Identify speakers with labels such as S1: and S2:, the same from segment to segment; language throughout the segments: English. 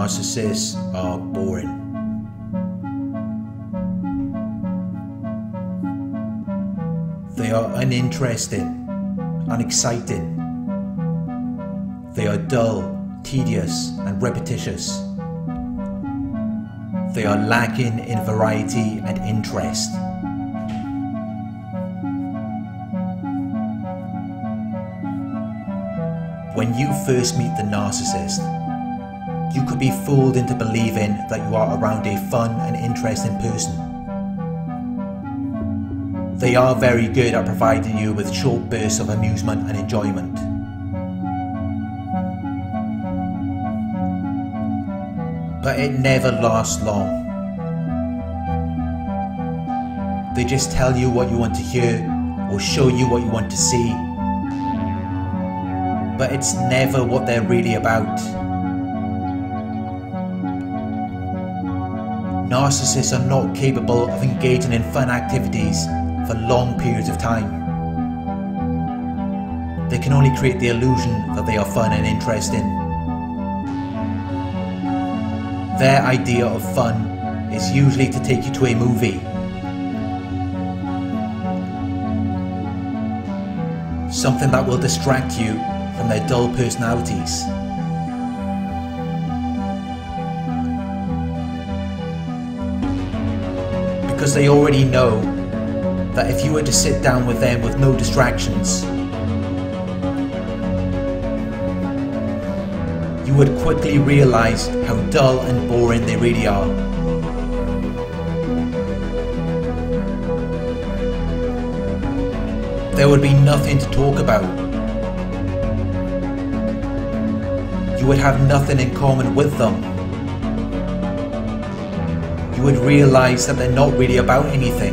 S1: narcissists are boring. They are uninteresting, unexciting. They are dull, tedious, and repetitious. They are lacking in variety and interest. When you first meet the narcissist, you could be fooled into believing that you are around a fun and interesting person. They are very good at providing you with short bursts of amusement and enjoyment. But it never lasts long. They just tell you what you want to hear or show you what you want to see but it's never what they're really about. Narcissists are not capable of engaging in fun activities for long periods of time. They can only create the illusion that they are fun and interesting. Their idea of fun is usually to take you to a movie. Something that will distract you from their dull personalities. Because they already know that if you were to sit down with them with no distractions, you would quickly realize how dull and boring they really are. There would be nothing to talk about you would have nothing in common with them. You would realize that they're not really about anything.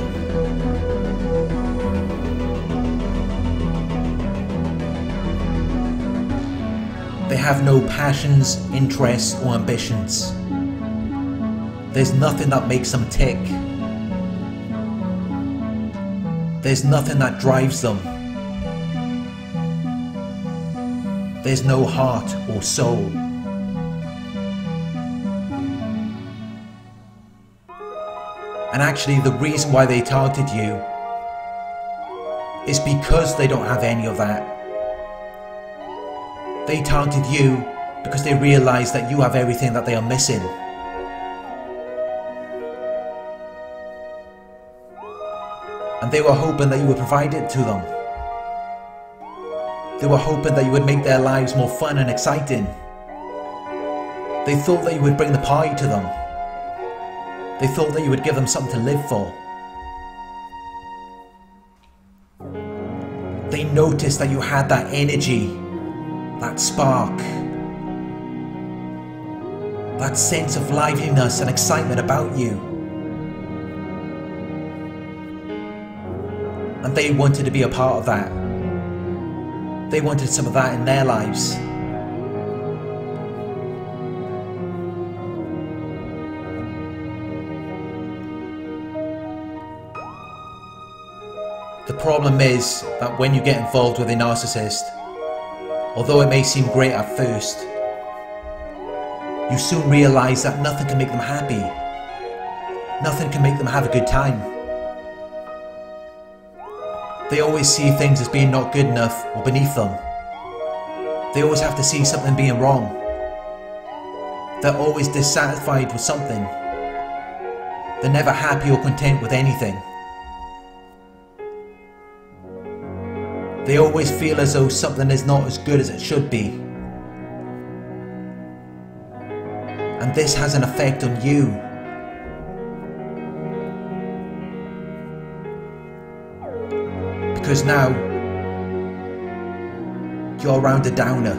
S1: They have no passions, interests, or ambitions. There's nothing that makes them tick. There's nothing that drives them. There's no heart or soul. And actually, the reason why they targeted you is because they don't have any of that. They targeted you because they realize that you have everything that they are missing. And they were hoping that you would provide it to them. They were hoping that you would make their lives more fun and exciting. They thought that you would bring the party to them. They thought that you would give them something to live for. They noticed that you had that energy, that spark, that sense of liveliness and excitement about you. And they wanted to be a part of that. They wanted some of that in their lives. Problem is that when you get involved with a narcissist, although it may seem great at first, you soon realize that nothing can make them happy. Nothing can make them have a good time. They always see things as being not good enough or beneath them. They always have to see something being wrong. They're always dissatisfied with something. They're never happy or content with anything. They always feel as though something is not as good as it should be. And this has an effect on you because now you're around a downer.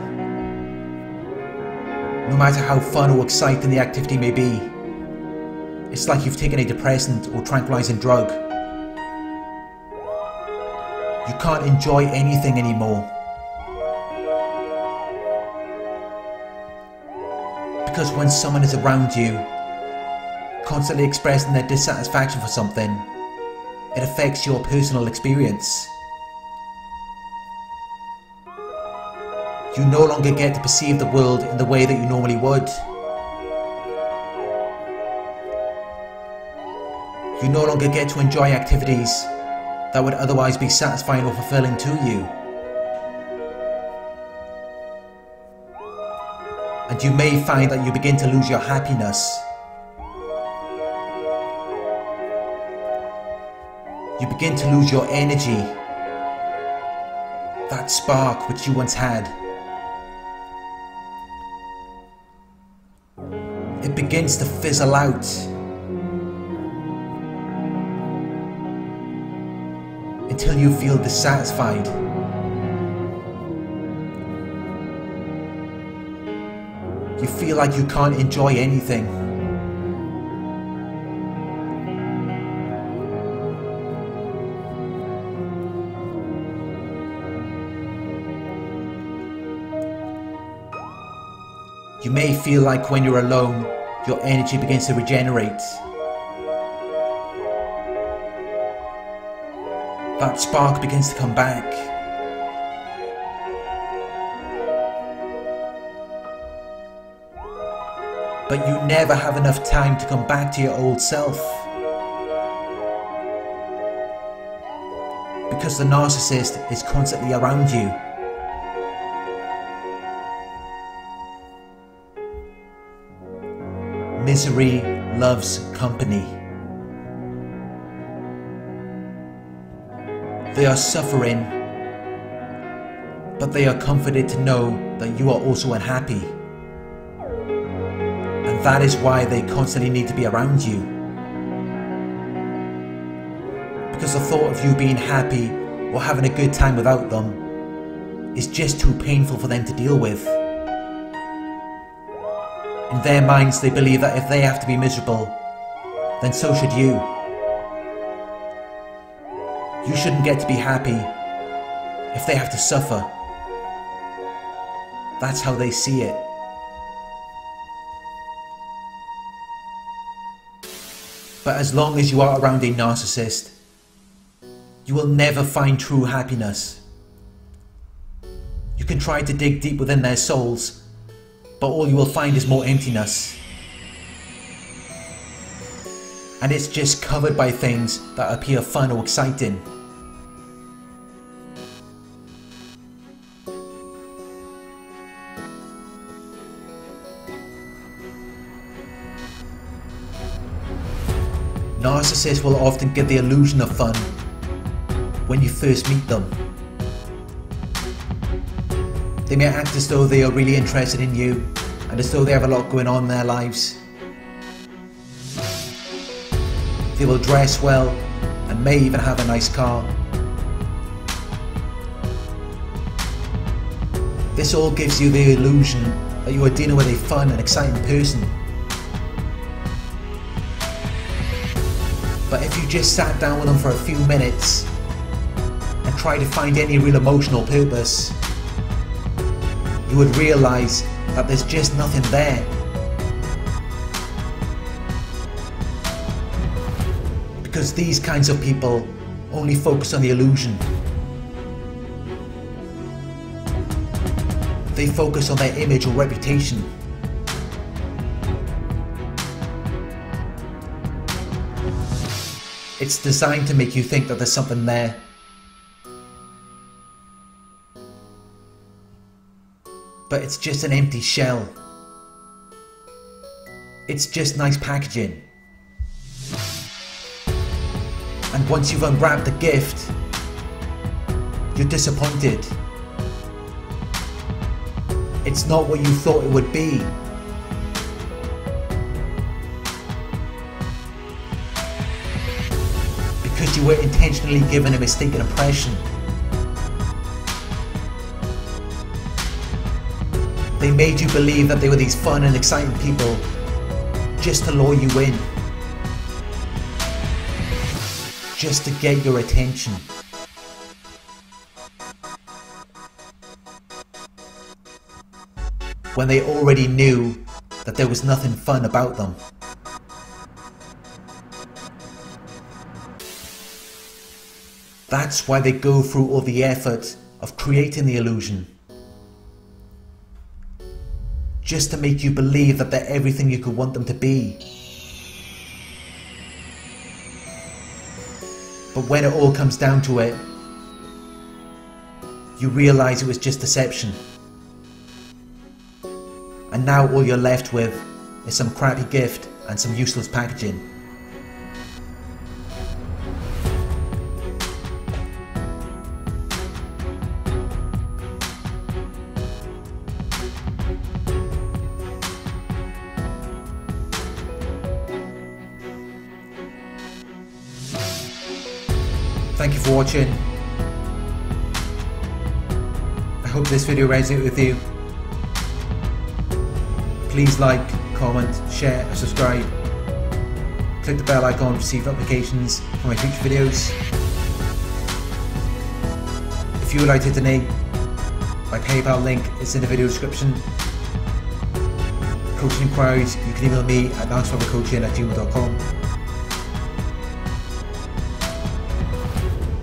S1: No matter how fun or exciting the activity may be, it's like you've taken a depressant or tranquilizing drug. You can't enjoy anything anymore. Because when someone is around you, constantly expressing their dissatisfaction for something, it affects your personal experience. You no longer get to perceive the world in the way that you normally would. You no longer get to enjoy activities that would otherwise be satisfying or fulfilling to you. And you may find that you begin to lose your happiness. You begin to lose your energy, that spark which you once had. It begins to fizzle out. Until you feel dissatisfied. You feel like you can't enjoy anything. You may feel like when you're alone, your energy begins to regenerate. That spark begins to come back. But you never have enough time to come back to your old self. Because the narcissist is constantly around you. Misery loves company. They are suffering, but they are comforted to know that you are also unhappy. And that is why they constantly need to be around you. Because the thought of you being happy or having a good time without them is just too painful for them to deal with. In their minds, they believe that if they have to be miserable, then so should you. You shouldn't get to be happy if they have to suffer. That's how they see it. But as long as you are around a narcissist, you will never find true happiness. You can try to dig deep within their souls, but all you will find is more emptiness. And it's just covered by things that appear fun or exciting. Narcissists will often give the illusion of fun when you first meet them. They may act as though they are really interested in you and as though they have a lot going on in their lives. They will dress well and may even have a nice car. This all gives you the illusion that you are dealing with a fun and exciting person But if you just sat down with them for a few minutes and tried to find any real emotional purpose, you would realise that there's just nothing there. Because these kinds of people only focus on the illusion. They focus on their image or reputation. It's designed to make you think that there's something there. But it's just an empty shell. It's just nice packaging. And once you've unwrapped the gift, you're disappointed. It's not what you thought it would be. Because you were intentionally given a mistaken impression. They made you believe that they were these fun and exciting people just to lure you in. Just to get your attention. When they already knew that there was nothing fun about them. That's why they go through all the effort of creating the illusion. Just to make you believe that they're everything you could want them to be. But when it all comes down to it, you realise it was just deception. And now all you're left with is some crappy gift and some useless packaging. Thank you for watching. I hope this video resonated with you. Please like, comment, share and subscribe. Click the bell icon to receive notifications for my future videos. If you would like to donate, my PayPal link is in the video description. Coaching inquiries, you can email me at maxwellcoaching at gmail.com.